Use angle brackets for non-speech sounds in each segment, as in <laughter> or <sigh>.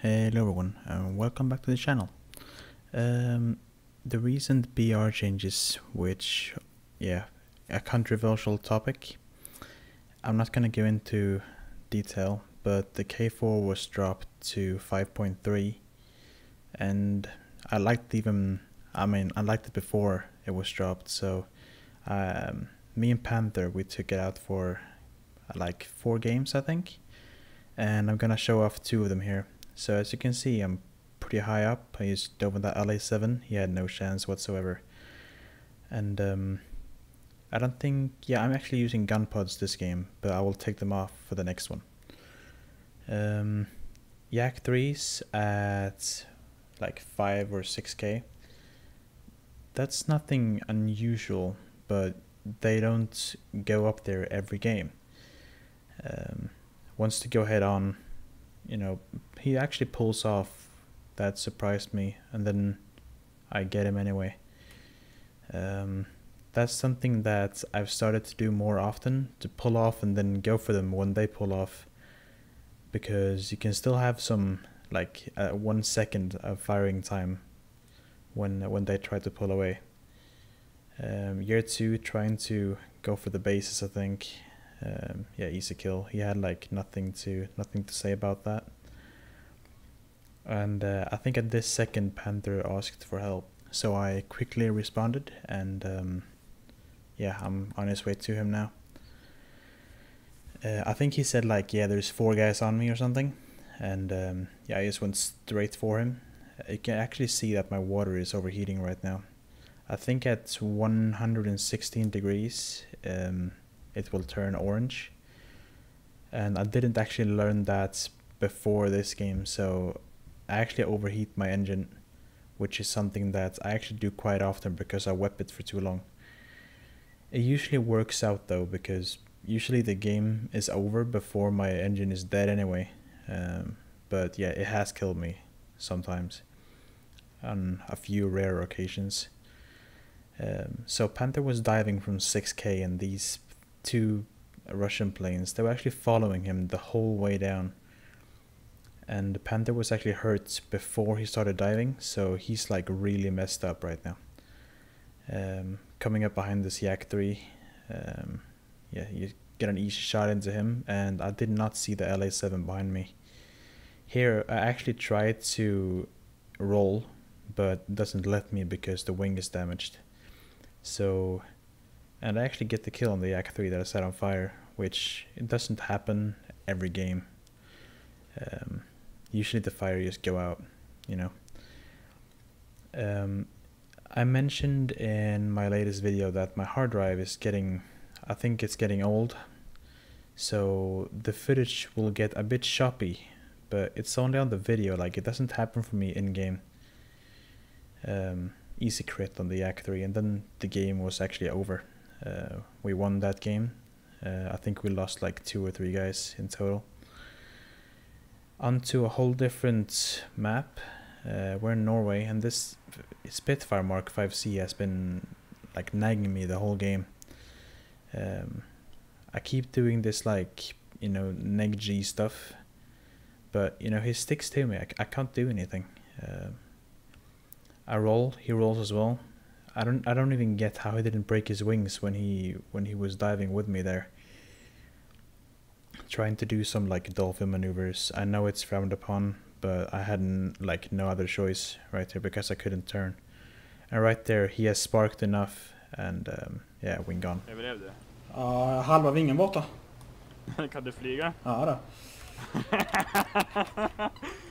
Hello everyone, and welcome back to the channel. Um, the recent BR changes, which, yeah, a controversial topic. I'm not gonna go into detail, but the K4 was dropped to 5.3, and I liked even, I mean, I liked it before it was dropped, so um, me and Panther, we took it out for like four games, I think, and I'm gonna show off two of them here. So as you can see, I'm pretty high up. I used dove that LA7. He had no chance whatsoever. And um, I don't think... Yeah, I'm actually using gun pods this game, but I will take them off for the next one. Um, Yak 3s at like 5 or 6k. That's nothing unusual, but they don't go up there every game. Um, once to go head on you know, he actually pulls off. That surprised me, and then I get him anyway. Um, that's something that I've started to do more often to pull off and then go for them when they pull off, because you can still have some like uh, one second of firing time when when they try to pull away. Um, year two, trying to go for the bases, I think, um, yeah, easy kill. He had like nothing to nothing to say about that. And uh, I think at this second, Panther asked for help, so I quickly responded, and um, yeah, I'm on his way to him now. Uh, I think he said like, yeah, there's four guys on me or something, and um, yeah, I just went straight for him. You can actually see that my water is overheating right now. I think at 116 degrees, um, it will turn orange. And I didn't actually learn that before this game, so I actually overheat my engine, which is something that I actually do quite often because I wep it for too long. It usually works out though, because usually the game is over before my engine is dead anyway. Um, but yeah, it has killed me sometimes on a few rare occasions. Um, so Panther was diving from 6k and these two Russian planes. They were actually following him the whole way down. And the Panther was actually hurt before he started diving, so he's like really messed up right now. Um, coming up behind this Yak 3, um, yeah, you get an easy shot into him, and I did not see the LA7 behind me. Here, I actually tried to roll, but doesn't let me because the wing is damaged. So and I actually get the kill on the Yak 3 that I set on fire, which it doesn't happen every game. Um, usually the fire just go out, you know. Um, I mentioned in my latest video that my hard drive is getting, I think it's getting old, so the footage will get a bit choppy, but it's only on the video, like it doesn't happen for me in game. Um, easy crit on the Yak 3 and then the game was actually over. Uh, we won that game. Uh, I think we lost like two or three guys in total. Onto a whole different map. Uh, we're in Norway, and this Spitfire Mark 5C has been like nagging me the whole game. Um, I keep doing this like you know neg G stuff, but you know he sticks to me. I, I can't do anything. Uh, I roll, he rolls as well. I don't I don't even get how he didn't break his wings when he when he was diving with me there. Trying to do some like dolphin maneuvers. I know it's frowned upon, but I had like no other choice right there because I couldn't turn. And right there he has sparked enough and um, yeah, wing gone. Överlevde? Ja, halva vingen borta. <laughs> kan du flyga? Ja då. <laughs>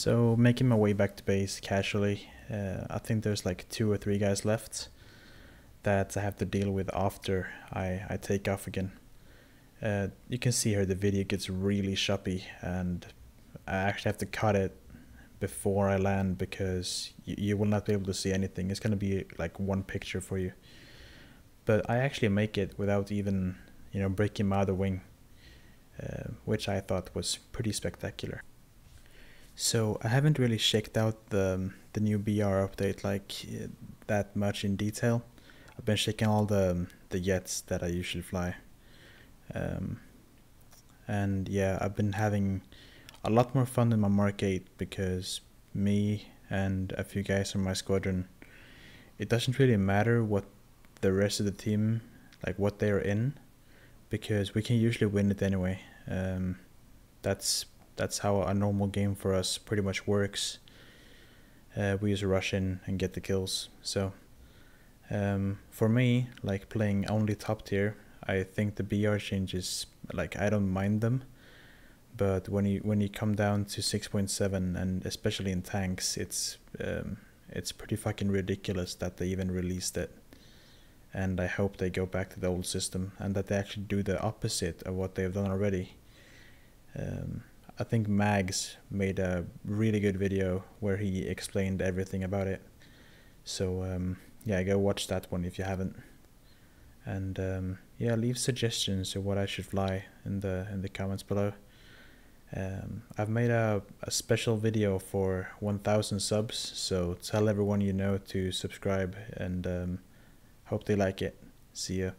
So making my way back to base casually, uh, I think there's like two or three guys left that I have to deal with after I, I take off again. Uh, you can see here the video gets really choppy and I actually have to cut it before I land because you, you will not be able to see anything. It's gonna be like one picture for you. But I actually make it without even you know breaking my other wing, uh, which I thought was pretty spectacular. So I haven't really checked out the the new BR update like uh, that much in detail. I've been checking all the the jets that I usually fly. Um, and yeah, I've been having a lot more fun in my Mark 8 because me and a few guys from my squadron, it doesn't really matter what the rest of the team, like what they're in, because we can usually win it anyway. Um, that's that's how a normal game for us pretty much works. Uh, we use a rush in and get the kills. So um, for me, like playing only top tier, I think the BR changes like I don't mind them, but when you when you come down to six point seven and especially in tanks, it's um, it's pretty fucking ridiculous that they even released it. And I hope they go back to the old system and that they actually do the opposite of what they've done already. Um, I think Mags made a really good video where he explained everything about it. So um, yeah, go watch that one if you haven't. And um, yeah, leave suggestions of what I should fly in the in the comments below. Um, I've made a, a special video for 1000 subs, so tell everyone you know to subscribe and um, hope they like it. See ya.